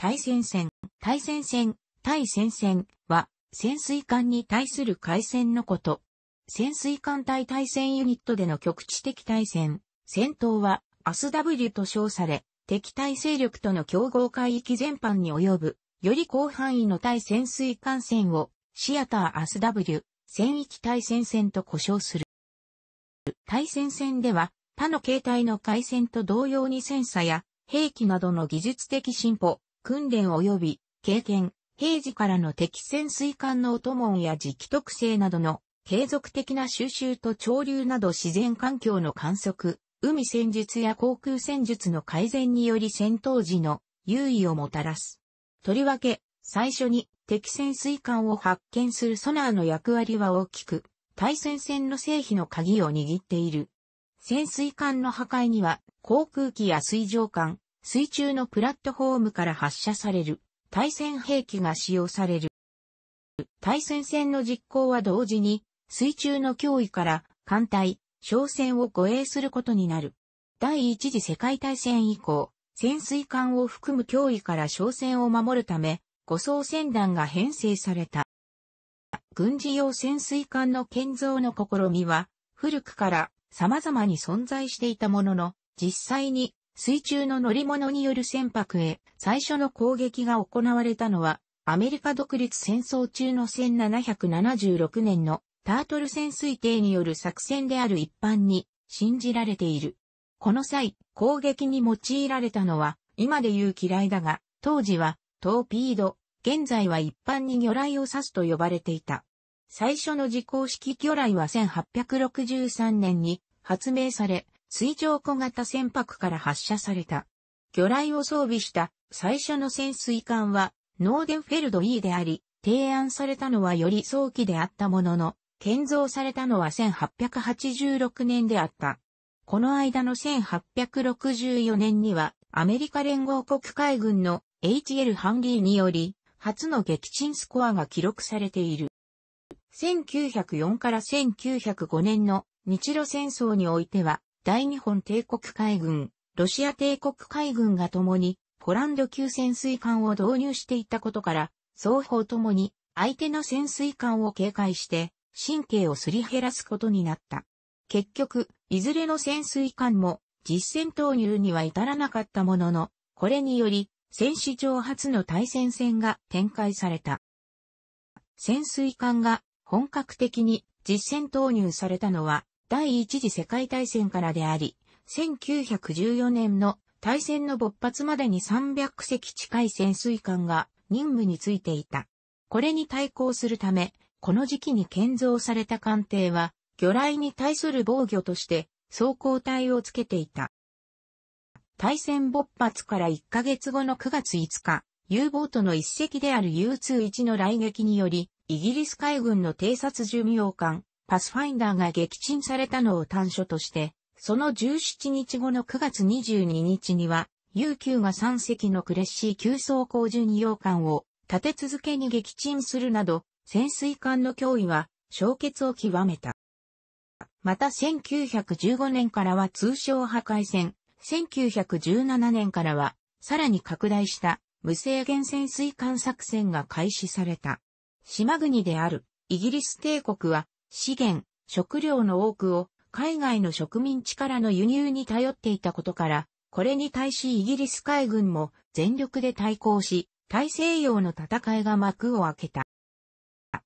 対戦線、対戦線、対戦線は潜水艦に対する海戦のこと。潜水艦対対戦ユニットでの局地的対戦、戦闘はアス W と称され、敵対勢力との競合海域全般に及ぶ、より広範囲の対潜水艦戦をシアターアス W、戦域対戦線と呼称する。対戦線では他の形態の海戦と同様に戦車や兵器などの技術的進歩、訓練及び経験、平時からの敵潜水艦の音門や時期特性などの継続的な収集と潮流など自然環境の観測、海戦術や航空戦術の改善により戦闘時の優位をもたらす。とりわけ、最初に敵潜水艦を発見するソナーの役割は大きく、対戦線の成否の鍵を握っている。潜水艦の破壊には、航空機や水上艦、水中のプラットフォームから発射される対戦兵器が使用される。対戦戦の実行は同時に水中の脅威から艦隊、商船を護衛することになる。第一次世界大戦以降、潜水艦を含む脅威から商船を守るため、護送船団が編成された。軍事用潜水艦の建造の試みは、古くから様々に存在していたものの、実際に水中の乗り物による船舶へ最初の攻撃が行われたのは、アメリカ独立戦争中の1776年のタートル潜水艇による作戦である一般に信じられている。この際、攻撃に用いられたのは、今で言う嫌いだが、当時はトーピード、現在は一般に魚雷を指すと呼ばれていた。最初の自公式魚雷は1863年に発明され、水上小型船舶から発射された。魚雷を装備した最初の潜水艦はノーデンフェルド E であり、提案されたのはより早期であったものの、建造されたのは1886年であった。この間の1864年には、アメリカ連合国海軍の HL ハンリーにより、初の撃沈スコアが記録されている。1904から1905年の日露戦争においては、大日本帝国海軍、ロシア帝国海軍が共に、ポランド級潜水艦を導入していたことから、双方ともに相手の潜水艦を警戒して、神経をすり減らすことになった。結局、いずれの潜水艦も実戦投入には至らなかったものの、これにより、戦史上初の対戦戦が展開された。潜水艦が本格的に実戦投入されたのは第一次世界大戦からであり、1914年の大戦の勃発までに300隻近い潜水艦が任務についていた。これに対抗するため、この時期に建造された艦艇は、魚雷に対する防御として、装甲隊をつけていた。対戦勃発から1ヶ月後の9月5日、U ボートの一隻である U21 の来撃により、イギリス海軍の偵察寿命艦、パスファインダーが撃沈されたのを短所として、その17日後の9月22日には、U9 が3隻のクレッシー急装甲巡洋艦を立て続けに撃沈するなど、潜水艦の脅威は消結を極めた。また1915年からは通称破壊戦、1917年からはさらに拡大した無制限潜水艦作戦が開始された。島国であるイギリス帝国は資源、食料の多くを海外の植民地からの輸入に頼っていたことから、これに対しイギリス海軍も全力で対抗し、大西洋の戦いが幕を開けた。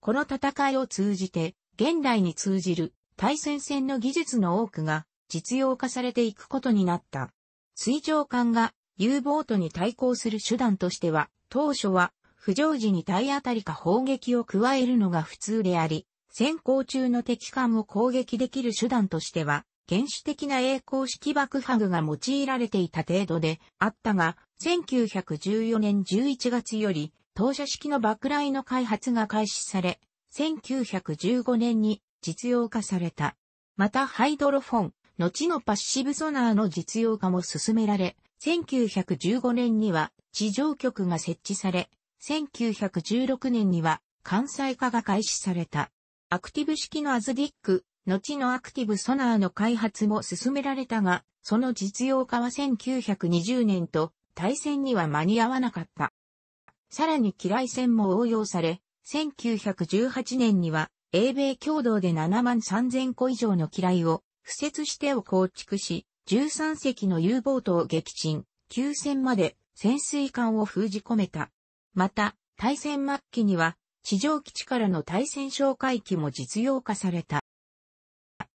この戦いを通じて、現代に通じる対戦戦の技術の多くが実用化されていくことになった。水上艦が U ボートに対抗する手段としては、当初は不常時に体当たりか砲撃を加えるのが普通であり、先行中の敵艦を攻撃できる手段としては、原始的な栄光式爆破具が用いられていた程度であったが、1914年11月より投射式の爆雷の開発が開始され、1915年に実用化された。またハイドロフォン、後のパッシブソナーの実用化も進められ、1915年には地上局が設置され、1916年には関西化が開始された。アクティブ式のアズディック、後のアクティブソナーの開発も進められたが、その実用化は1920年と対戦には間に合わなかった。さらに機雷戦も応用され、1918年には英米共同で7万3000個以上の機雷を敷設してを構築し、13隻の U ボートを撃沈、9戦まで潜水艦を封じ込めた。また、対戦末期には、地上基地からの対戦哨戒機も実用化された。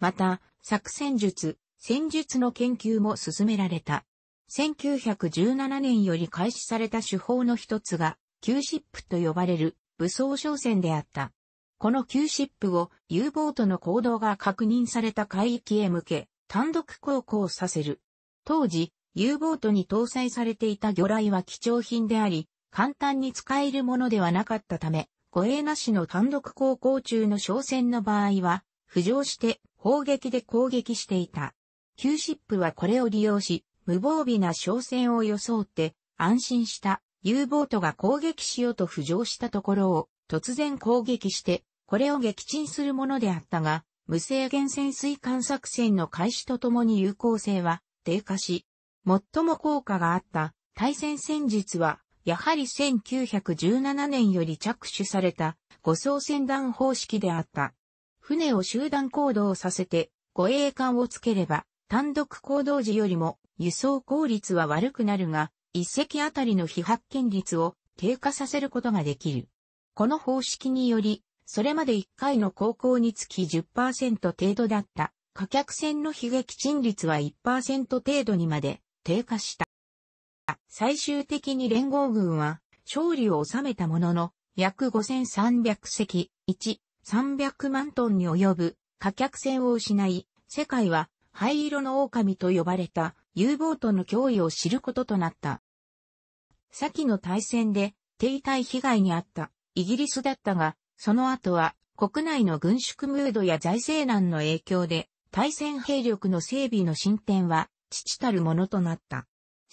また、作戦術、戦術の研究も進められた。1917年より開始された手法の一つが、Q シップと呼ばれる武装商船であった。この Q シップを U ボートの行動が確認された海域へ向け、単独航行させる。当時、U ボートに搭載されていた魚雷は貴重品であり、簡単に使えるものではなかったため、護衛なしの単独航行中の商船の場合は、浮上して砲撃で攻撃していた。Q シップはこれを利用し、無防備な商船を装って安心した U ボートが攻撃しようと浮上したところを突然攻撃して、これを撃沈するものであったが、無制限潜水艦作戦の開始とともに有効性は低下し、最も効果があった対戦戦術は、やはり1917年より着手された護送船団方式であった。船を集団行動させて護衛艦をつければ単独行動時よりも輸送効率は悪くなるが、一隻あたりの非発見率を低下させることができる。この方式により、それまで1回の航行につき10%程度だった貨客船の悲劇沈率は1%程度にまで低下した。最終的に連合軍は勝利を収めたものの、約5300隻、1、300万トンに及ぶ貨客船を失い、世界は灰色の狼と呼ばれた U ボートの脅威を知ることとなった。先の大戦で停滞被害にあったイギリスだったが、その後は国内の軍縮ムードや財政難の影響で対戦兵力の整備の進展は父たるものとなった。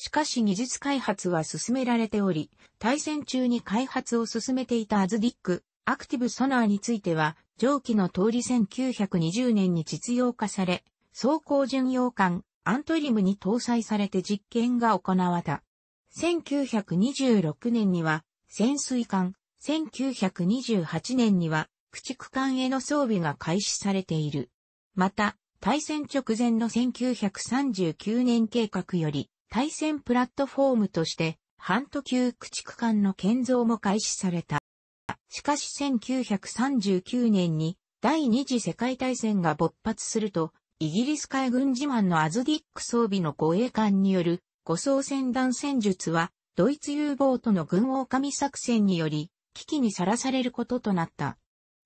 しかし技術開発は進められており、対戦中に開発を進めていたアズディック、アクティブソナーについては、上記の通り1920年に実用化され、走行巡洋艦アントリムに搭載されて実験が行われた。1926年には潜水艦、1928年には駆逐艦への装備が開始されている。また、対戦直前の1939年計画より対戦プラットフォームとしてハント級駆逐艦の建造も開始された。しかし1939年に第二次世界大戦が勃発するとイギリス海軍自慢のアズディック装備の護衛艦による護送船団戦術は、ドイツ U ボートの軍狼作戦により、危機にさらされることとなった。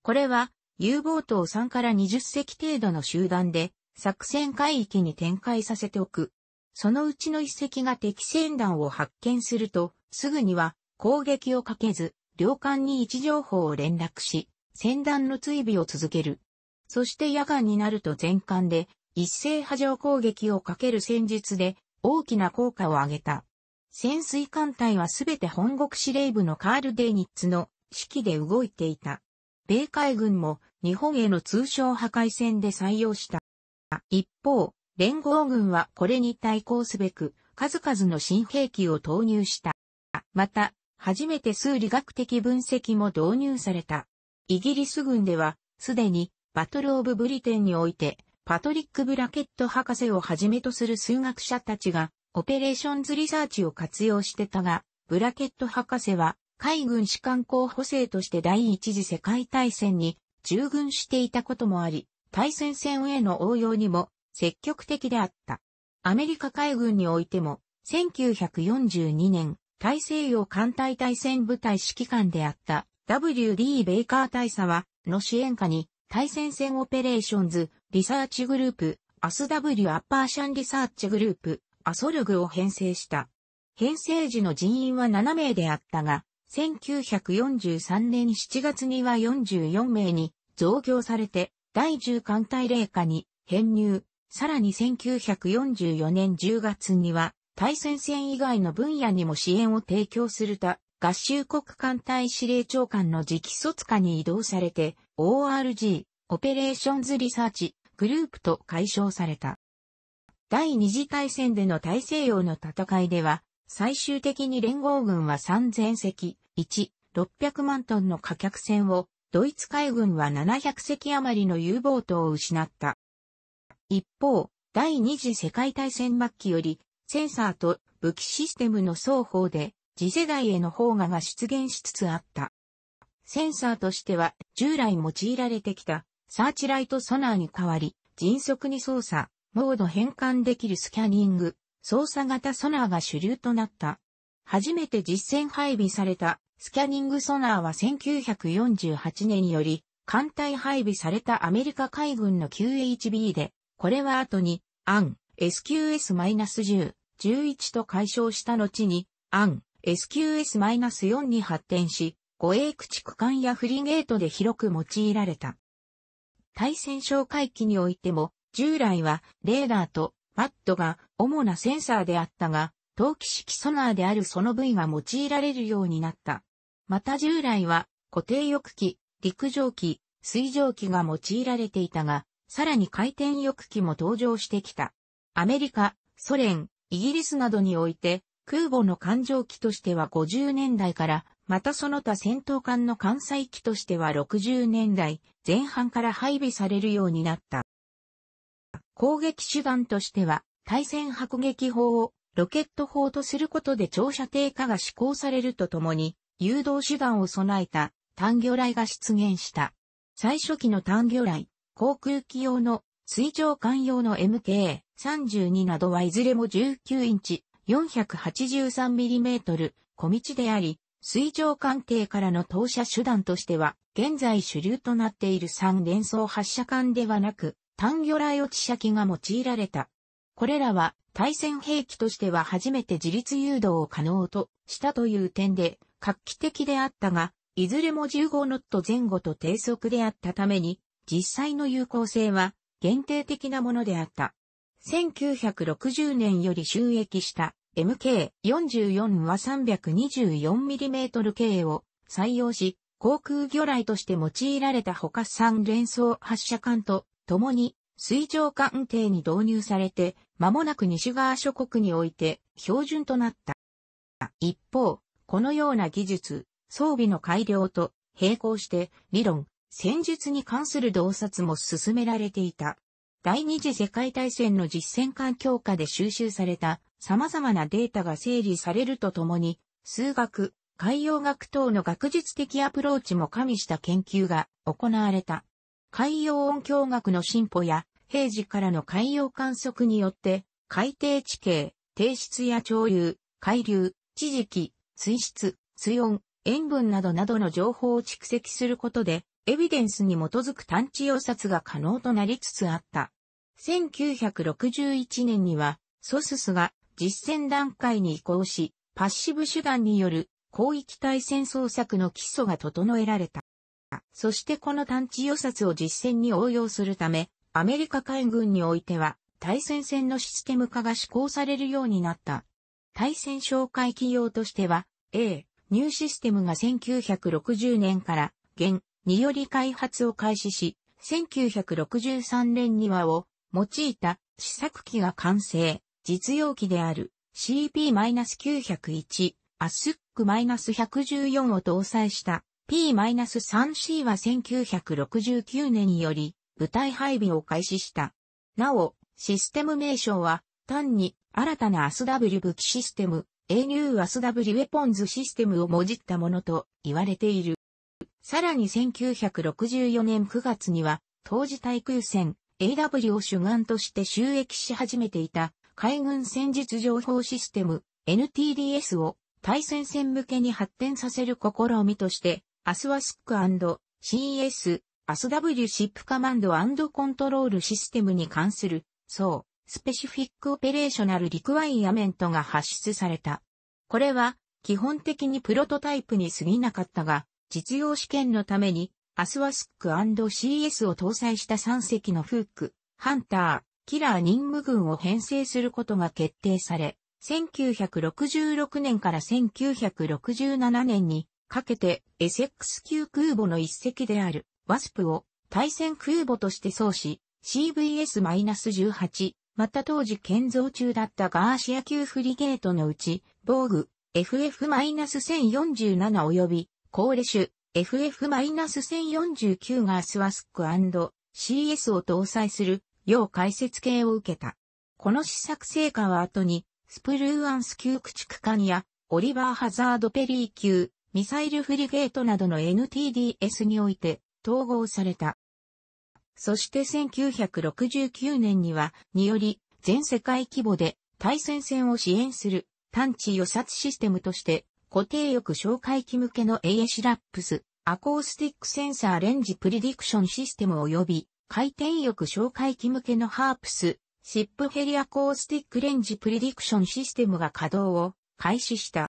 これは、U ボートを3から20隻程度の集団で、作戦海域に展開させておく。そのうちの一隻が敵船団を発見すると、すぐには攻撃をかけず、両艦に位置情報を連絡し、船団の追尾を続ける。そして夜間になると全艦で一斉波状攻撃をかける戦術で大きな効果を上げた。潜水艦隊はすべて本国司令部のカール・デーニッツの指揮で動いていた。米海軍も日本への通商破壊戦で採用した。一方、連合軍はこれに対抗すべく数々の新兵器を投入した。また、初めて数理学的分析も導入された。イギリス軍では、すでにバトル・オブ・ブリテンにおいて、パトリック・ブラケット博士をはじめとする数学者たちが、オペレーションズ・リサーチを活用してたが、ブラケット博士は、海軍士官候補生として第一次世界大戦に従軍していたこともあり、対潜戦への応用にも積極的であった。アメリカ海軍においても、1942年、大西洋艦隊対潜部隊指揮官であった W.D. ベイカー大佐は、の支援下に対潜戦 Operations Research Group、アス W アッパーシャンリサーチグループ、アソルグを編成した。編成時の人員は7名であったが、1943年7月には44名に増強されて、第10艦隊隷下に編入。さらに1944年10月には、対潜戦以外の分野にも支援を提供するた、合衆国艦隊司令長官の直卒下に移動されて、ORG、 Operations Research Group と改称された。第二次大戦での大西洋の戦いでは、最終的に連合軍は3000隻、1、600万トンの貨客船を、ドイツ海軍は700隻余りの U ボートを失った。一方、第二次世界大戦末期より、センサーと武器システムの双方で、次世代への砲火が出現しつつあった。センサーとしては、従来用いられてきた、サーチライトソナーに代わり、迅速に操作、モード変換できるスキャニング、操作型ソナーが主流となった。初めて実戦配備されたスキャニングソナーは1948年より艦隊配備されたアメリカ海軍の QHB で、これは後に、アン、SQS-10、11と解消した後に、アン、SQS-4 に発展し、護衛駆逐艦やフリゲートで広く用いられた。対戦哨戒機においても、従来はレーダーとマットが主なセンサーであったが、陶器式ソナーであるその部位が用いられるようになった。また従来は固定翼機、陸上機、水上機が用いられていたが、さらに回転翼機も登場してきた。アメリカ、ソ連、イギリスなどにおいて、空母の艦上機としては50年代から、またその他戦闘艦の艦載機としては60年代前半から配備されるようになった。攻撃手段としては、対戦迫撃砲をロケット砲とすることで長射程化が施行されるとともに、誘導手段を備えた単魚雷が出現した。最初期の単魚雷、航空機用の水上艦用の MK32 などはいずれも19インチ 483mm 小道であり、水上艦艇からの投射手段としては、現在主流となっている3連装発射管ではなく、単魚雷落ち射機が用いられた。これらは対戦兵器としては初めて自立誘導を可能としたという点で画期的であったが、いずれも15ノット前後と低速であったために、実際の有効性は限定的なものであった。1960年より収益した MK44 は 324mm 系を採用し、航空魚雷として用いられた他3連装発射管と共に水上艦艇に導入されて、間もなく西側諸国において標準となった。一方、このような技術、装備の改良と並行して理論、戦術に関する洞察も進められていた。第二次世界大戦の実戦艦強化で収集された様々なデータが整理されるとともに、数学、海洋学等の学術的アプローチも加味した研究が行われた。海洋音響学の進歩や平時からの海洋観測によって、海底地形、低質や潮流、海流、地磁気、水質、水温、塩分などなどの情報を蓄積することで、エビデンスに基づく探知予察が可能となりつつあった。1961年には、ソススが実践段階に移行し、パッシブ手段による広域対戦捜索の基礎が整えられた。そしてこの探知予察を実戦に応用するため、アメリカ海軍においては、対戦線のシステム化が施行されるようになった。対戦紹介企業としては、A、ニューシステムが1960年から現により開発を開始し、1963年にはを用いた試作機が完成、実用機である CP-901、アスック -114 を搭載した P-3C は1969年により、部隊配備を開始した。なお、システム名称は、単に、新たな ASW 武器システム、A New ASW Weapons システムをもじったものと言われている。さらに1964年9月には、当時対空戦 AW を主眼として収益し始めていた海軍戦術情報システム NTDS を対戦戦向けに発展させる試みとしてアスワスック &CS、アス w シップカマンドコントロールシステムに関する、そう、スペシフィックオペレーショナルリクワイアメントが発出された。これは、基本的にプロトタイプに過ぎなかったが、実用試験のために、アスワスック &CS を搭載した3隻のフック、ハンター、キラー任務群を編成することが決定され、1966年から1967年にかけて SX 級空母の一隻であるワスプを対戦空母として装し CVS-18 また当時建造中だったガーシア級フリゲートのうち防具 FF-1047 及び、コーレ種 FF-1049 がスワスク &CS を搭載する、要解説系を受けた。この試作成果は後に、スプルーアンス級駆逐艦や、オリバーハザードペリー級、ミサイルフリゲートなどの NTDS において統合された。そして1969年には、により、全世界規模で対戦線を支援する探知予察システムとして、固定翼哨戒機向けの AS ラップス、アコースティックセンサーレンジプリディクションシステム及び、回転翼哨戒機向けの SHARPS、Ship Heli Acoustic Range Prediction System が稼働を開始した。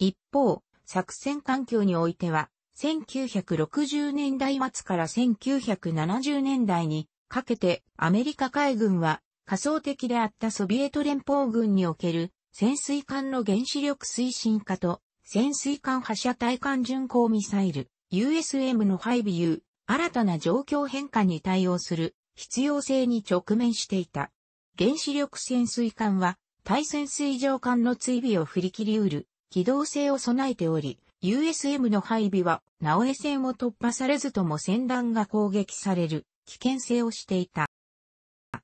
一方、作戦環境においては、1960年代末から1970年代にかけてアメリカ海軍は仮想敵であったソビエト連邦軍における潜水艦の原子力推進化と潜水艦発射対艦巡航ミサイル USM の配備 U 新たな状況変化に対応する必要性に直面していた。原子力潜水艦は対潜水上艦の追尾を振り切り得る機動性を備えており、USM の配備は、直江線を突破されずとも船団が攻撃される危険性をしていた。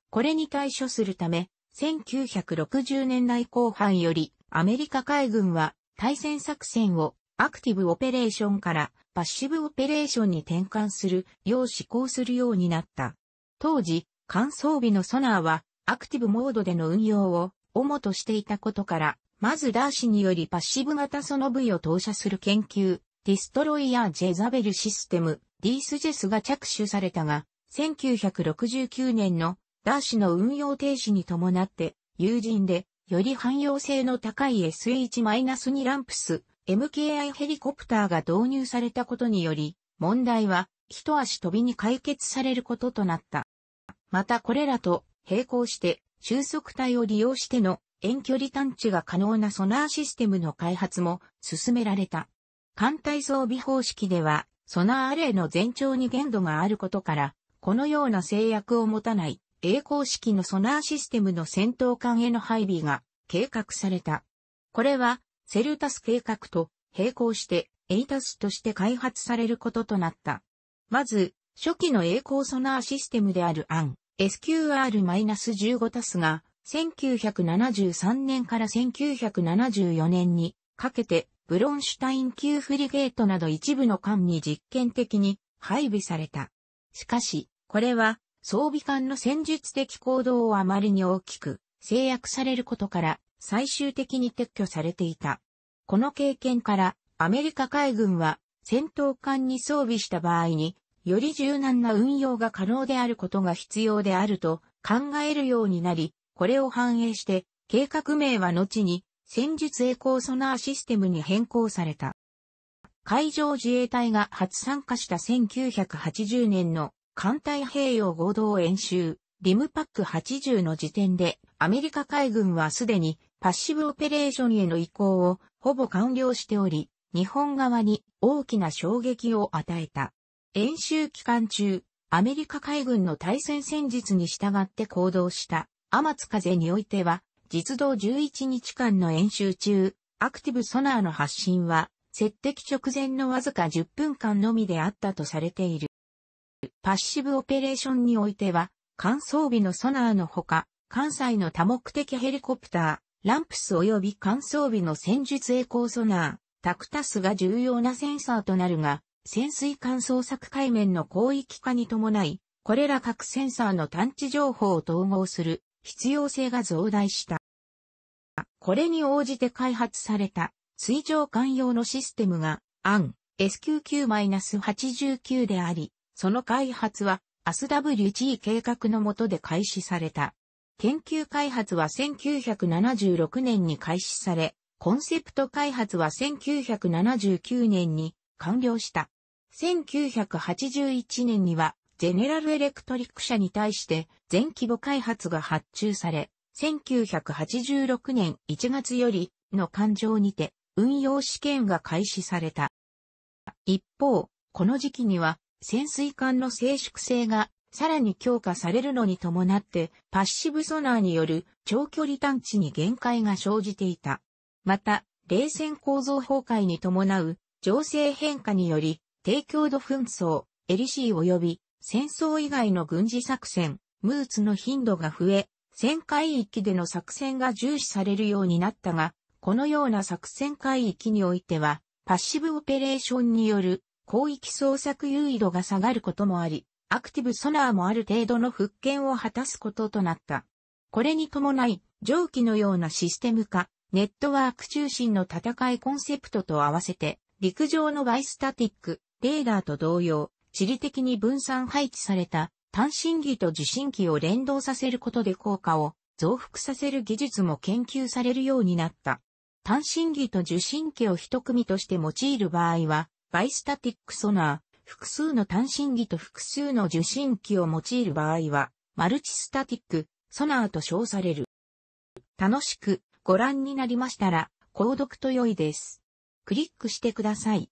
これに対処するため、1960年代後半よりアメリカ海軍は対戦作戦をアクティブオペレーションからパッシブオペレーションに転換するよう施行するようになった。当時、乾装備のソナーはアクティブモードでの運用を主としていたことから、まずダーシによりパッシブ型ソノブイを投射する研究、ディストロイヤージェザベルシステム、ディースジェスが着手されたが、1969年のダーシの運用停止に伴って、友人で、より汎用性の高い SH-2 ランプス、MKI ヘリコプターが導入されたことにより、問題は一足飛びに解決されることとなった。またこれらと並行して収束帯を利用しての遠距離探知が可能なソナーシステムの開発も進められた。艦隊装備方式ではソナーアレイの全長に限度があることから、このような制約を持たない栄光式のソナーシステムの戦闘艦への配備が計画された。これはセルタス計画と並行してエイタスとして開発されることとなった。まず、初期の栄光ソナーシステムであるアン SQR-15 タスが1973年から1974年にかけてブロンシュタイン級フリゲートなど一部の艦に実験的に配備された。しかし、これは装備艦の戦術的行動をあまりに大きく制約されることから最終的に撤去されていた。この経験からアメリカ海軍は戦闘艦に装備した場合に、より柔軟な運用が可能であることが必要であると考えるようになり、これを反映して、計画名は後に戦術栄光ソナーシステムに変更された。海上自衛隊が初参加した1980年の艦隊併用合同演習、リムパック80の時点で、アメリカ海軍はすでにパッシブオペレーションへの移行をほぼ完了しており、日本側に大きな衝撃を与えた。演習期間中、アメリカ海軍の対戦戦術に従って行動した天津風においては、実動11日間の演習中、アクティブソナーの発信は、接敵直前のわずか10分間のみであったとされている。パッシブオペレーションにおいては、艦装備のソナーのほか、関西の多目的ヘリコプター、ランプス及び艦装備の戦術栄光ソナー、タクタスが重要なセンサーとなるが、潜水艦捜索海面の広域化に伴い、これら各センサーの探知情報を統合する必要性が増大した。これに応じて開発された水上艦用のシステムが、アン SQ9-89 であり、その開発は SWG 計画の下で開始された。研究開発は1976年に開始され、コンセプト開発は1979年に完了した。1981年には、ゼネラルエレクトリック社に対して全規模開発が発注され、1986年1月よりの艦上にて運用試験が開始された。一方、この時期には潜水艦の静粛性がさらに強化されるのに伴ってパッシブソナーによる長距離探知に限界が生じていた。また、冷戦構造崩壊に伴う情勢変化により、低強度紛争、エリシー及び戦争以外の軍事作戦、ムーツの頻度が増え、戦海域での作戦が重視されるようになったが、このような作戦海域においては、パッシブオペレーションによる広域捜索優位度が下がることもあり、アクティブソナーもある程度の復権を果たすこととなった。これに伴い、上記のようなシステム化、ネットワーク中心の戦いコンセプトと合わせて、陸上のバイスタティック、レーダーと同様、地理的に分散配置された単身機と受信機を連動させることで効果を増幅させる技術も研究されるようになった。単身機と受信機を一組として用いる場合は、バイスタティックソナー、複数の単身機と複数の受信機を用いる場合は、マルチスタティック、ソナーと称される。楽しくご覧になりましたら、購読と良いです。クリックしてください。